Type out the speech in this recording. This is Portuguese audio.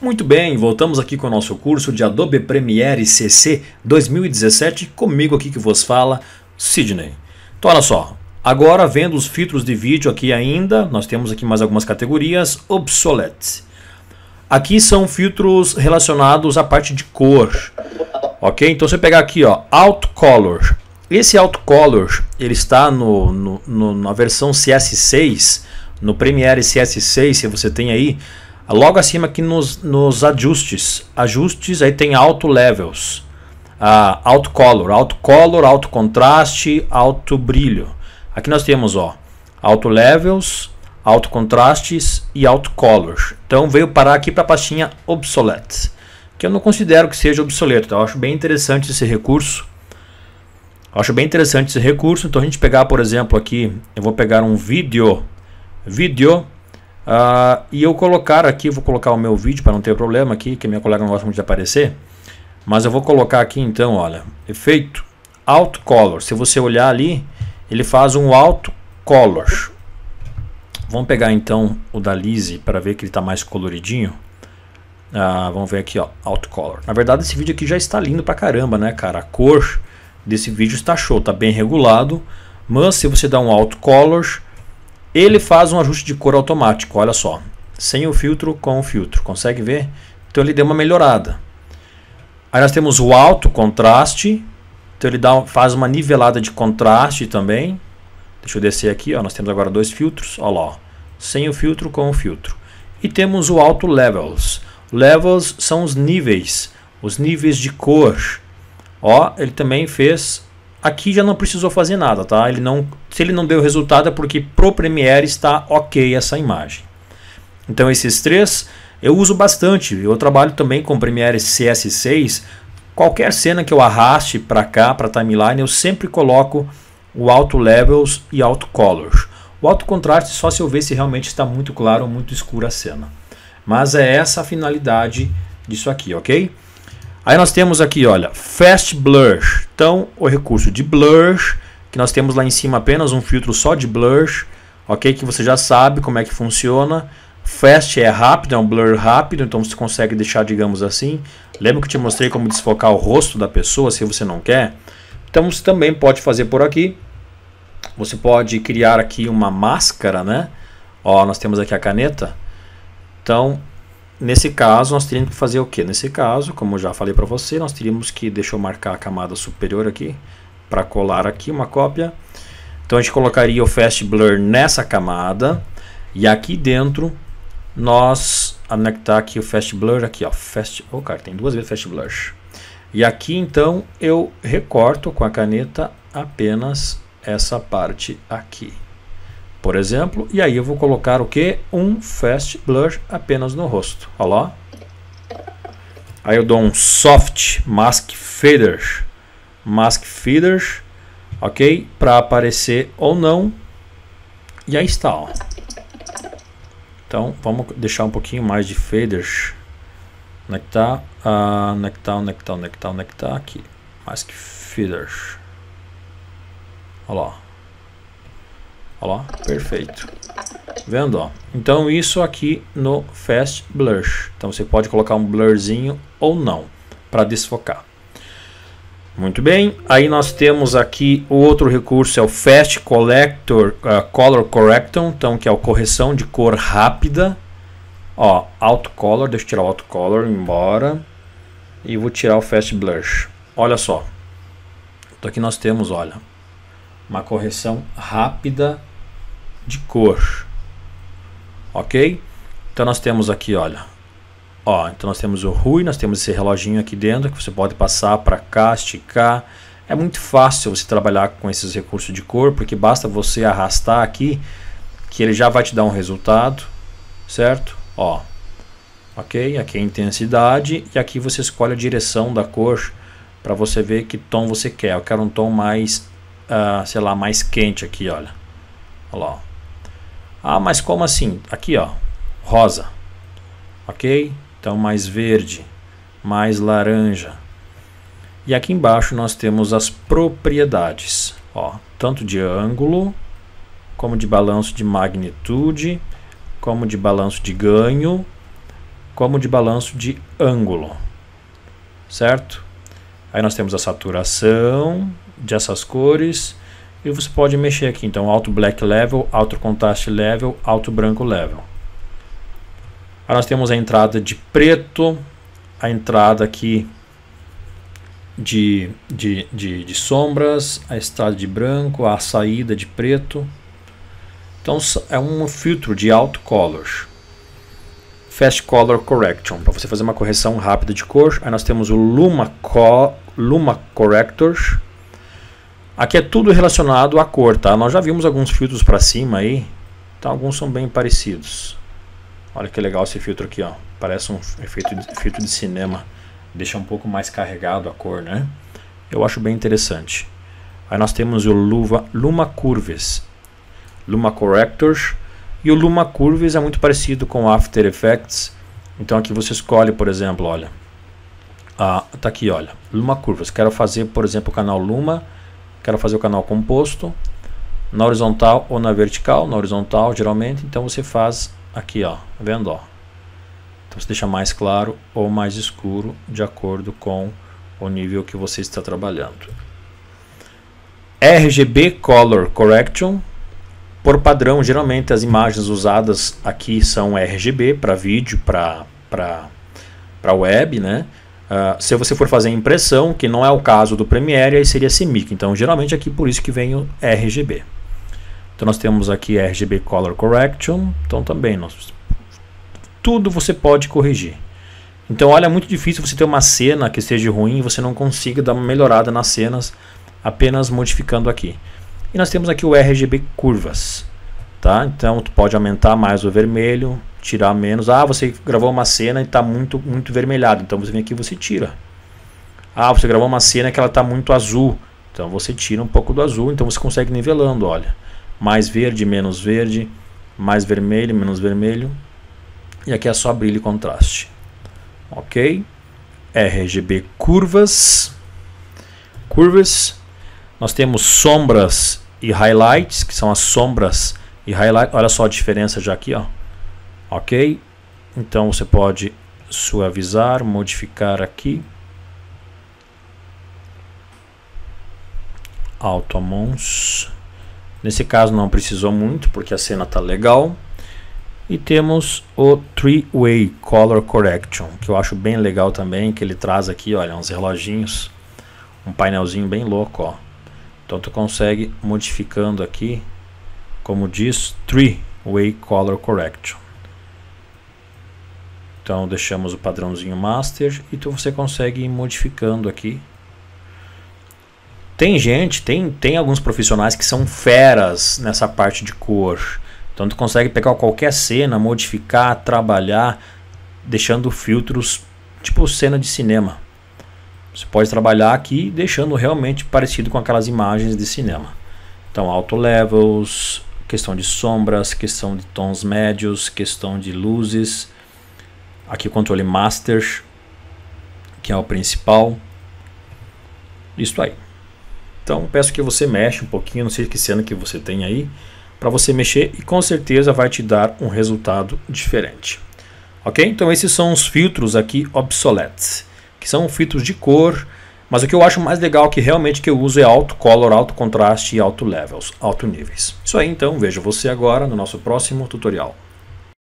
Muito bem, voltamos aqui com o nosso curso de Adobe Premiere CC 2017, comigo aqui que vos fala, Sidney. Então olha só, agora vendo os filtros de vídeo aqui ainda, nós temos aqui mais algumas categorias, obsolete. Aqui são filtros relacionados à parte de cor, ok? Então eu pegar aqui, ó, Auto Color, esse Auto Color, ele está no, no, no na versão CS6, no Premiere CS6, se você tem aí, Logo acima aqui nos, nos ajustes, ajustes aí tem auto levels, uh, auto color, auto color, auto contraste, auto brilho. Aqui nós temos ó, auto levels, auto contrastes e auto colors. Então veio parar aqui para a pastinha obsolete, que eu não considero que seja obsoleto. Tá? Eu acho bem interessante esse recurso. Eu acho bem interessante esse recurso. Então a gente pegar, por exemplo, aqui, eu vou pegar um vídeo, vídeo Uh, e eu colocar aqui, vou colocar o meu vídeo para não ter problema aqui, que minha colega não gosta muito de aparecer. Mas eu vou colocar aqui então, olha, efeito Auto Color. Se você olhar ali, ele faz um Auto Color. Vamos pegar então o da Lise para ver que ele está mais coloridinho. Uh, vamos ver aqui, ó, Color. Na verdade, esse vídeo aqui já está lindo pra caramba, né, cara? A cor desse vídeo está show, tá bem regulado. Mas se você dá um Auto Color, ele faz um ajuste de cor automático, olha só. Sem o filtro, com o filtro. Consegue ver? Então ele deu uma melhorada. Aí nós temos o alto contraste. Então ele dá, faz uma nivelada de contraste também. Deixa eu descer aqui, ó. nós temos agora dois filtros. Olha lá, ó. sem o filtro, com o filtro. E temos o alto levels. Levels são os níveis, os níveis de cor. Ó, ele também fez Aqui já não precisou fazer nada, tá? Ele não, se ele não deu resultado é porque pro Premiere está ok essa imagem. Então esses três eu uso bastante. Eu trabalho também com Premiere CS6. Qualquer cena que eu arraste para cá, para timeline, eu sempre coloco o Auto Levels e Auto Colors. O Auto Contraste só se eu ver se realmente está muito claro ou muito escura a cena. Mas é essa a finalidade disso aqui, ok? Aí nós temos aqui, olha, Fast Blur. Então, o recurso de blur, que nós temos lá em cima apenas um filtro só de blur, ok? Que você já sabe como é que funciona. Fast é rápido, é um blur rápido, então você consegue deixar, digamos assim. Lembra que eu te mostrei como desfocar o rosto da pessoa, se você não quer? Então você também pode fazer por aqui. Você pode criar aqui uma máscara, né? Ó, nós temos aqui a caneta. Então, Nesse caso, nós teríamos que fazer o que? Nesse caso, como já falei para você, nós teríamos que, deixa eu marcar a camada superior aqui, para colar aqui uma cópia. Então a gente colocaria o Fast Blur nessa camada, e aqui dentro nós anectar aqui o Fast Blur, aqui ó, Fast, oh cara, tem duas vezes Fast Blur. E aqui então eu recorto com a caneta apenas essa parte aqui por exemplo, e aí eu vou colocar o que? Um Fast Blur apenas no rosto, olha lá. Aí eu dou um Soft Mask Fader, Mask Feeder, ok? Para aparecer ou não, e aí está, ó. Então vamos deixar um pouquinho mais de faders. Onde é que tá? Ah, onde é que tá? Onde é que tá? Onde é que tá? Que tá? Aqui. Mask Feeders. Olha lá. Olha lá, perfeito. Vendo, ó? Então isso aqui no Fast Blur. Então você pode colocar um blurzinho ou não para desfocar. Muito bem, aí nós temos aqui o outro recurso é o Fast Collector uh, Color Correction, então que é a correção de cor rápida. Ó, Auto Color, deixa eu tirar o Auto Color embora e vou tirar o Fast Blur. Olha só, então aqui nós temos, olha, uma correção rápida de cor. Ok? Então nós temos aqui, olha. Ó, então nós temos o RUI, nós temos esse reloginho aqui dentro que você pode passar para cá, esticar. É muito fácil você trabalhar com esses recursos de cor, porque basta você arrastar aqui que ele já vai te dar um resultado, certo? Ó, ok? Aqui é a intensidade e aqui você escolhe a direção da cor para você ver que tom você quer. Eu quero um tom mais, uh, sei lá, mais quente aqui, olha. Olha lá, ah, mas como assim? Aqui, ó, rosa. Ok? Então, mais verde, mais laranja. E aqui embaixo nós temos as propriedades, ó, tanto de ângulo, como de balanço de magnitude, como de balanço de ganho, como de balanço de ângulo, certo? Aí nós temos a saturação dessas cores e você pode mexer aqui, então alto black level, alto contraste level, alto branco level. Aí nós temos a entrada de preto, a entrada aqui de, de, de, de sombras, a entrada de branco, a saída de preto. Então é um filtro de alto colors. Fast Color Correction, para você fazer uma correção rápida de cor. Aí nós temos o Luma, Co Luma Correctors. Aqui é tudo relacionado à cor, tá? Nós já vimos alguns filtros para cima aí, então alguns são bem parecidos. Olha que legal esse filtro aqui, ó. Parece um efeito de, efeito de cinema. Deixa um pouco mais carregado a cor, né? Eu acho bem interessante. Aí nós temos o Luva, Luma Curves, Luma Correctors e o Luma Curves é muito parecido com o After Effects. Então aqui você escolhe, por exemplo, olha. Ah, tá aqui, olha. Luma Curves. Quero fazer, por exemplo, o canal Luma. Quero fazer o canal composto. Na horizontal ou na vertical. Na horizontal, geralmente. Então você faz aqui, ó. Tá vendo, ó. Então você deixa mais claro ou mais escuro de acordo com o nível que você está trabalhando. RGB Color Correction por padrão, geralmente as imagens usadas aqui são RGB para vídeo, para web, né? Uh, se você for fazer impressão, que não é o caso do Premiere, aí seria CMYK. Então, geralmente aqui por isso que vem o RGB. Então, nós temos aqui RGB Color Correction. Então, também, nós, tudo você pode corrigir. Então, olha, é muito difícil você ter uma cena que esteja ruim e você não consiga dar uma melhorada nas cenas apenas modificando aqui. E nós temos aqui o RGB curvas, tá? Então tu pode aumentar mais o vermelho, tirar menos. Ah, você gravou uma cena e está muito muito vermelhado, então você vem aqui e você tira. Ah, você gravou uma cena que ela está muito azul, então você tira um pouco do azul, então você consegue nivelando, olha. Mais verde, menos verde, mais vermelho, menos vermelho. E aqui é só brilho e contraste. OK? RGB curvas. Curvas nós temos sombras e highlights, que são as sombras e highlights. Olha só a diferença já aqui, ó. Ok? Então você pode suavizar, modificar aqui. Automons. Nesse caso não precisou muito, porque a cena está legal. E temos o Three-Way Color Correction, que eu acho bem legal também, que ele traz aqui, olha, uns reloginhos, um painelzinho bem louco, ó. Então tu consegue modificando aqui, como diz, Three Way Color Correction. Então deixamos o padrãozinho Master e tu, você consegue ir modificando aqui. Tem gente, tem, tem alguns profissionais que são feras nessa parte de cor. Então tu consegue pegar qualquer cena, modificar, trabalhar, deixando filtros tipo cena de cinema. Você pode trabalhar aqui deixando realmente parecido com aquelas imagens de cinema. Então, auto levels, questão de sombras, questão de tons médios, questão de luzes. Aqui o controle master, que é o principal. Isso aí. Então, peço que você mexa um pouquinho, não sei que cena que você tem aí, para você mexer e com certeza vai te dar um resultado diferente. Ok? Então, esses são os filtros aqui obsoletos que são filtros de cor, mas o que eu acho mais legal que realmente que eu uso é alto color, alto contraste e alto levels, alto níveis. Isso aí então, vejo você agora no nosso próximo tutorial.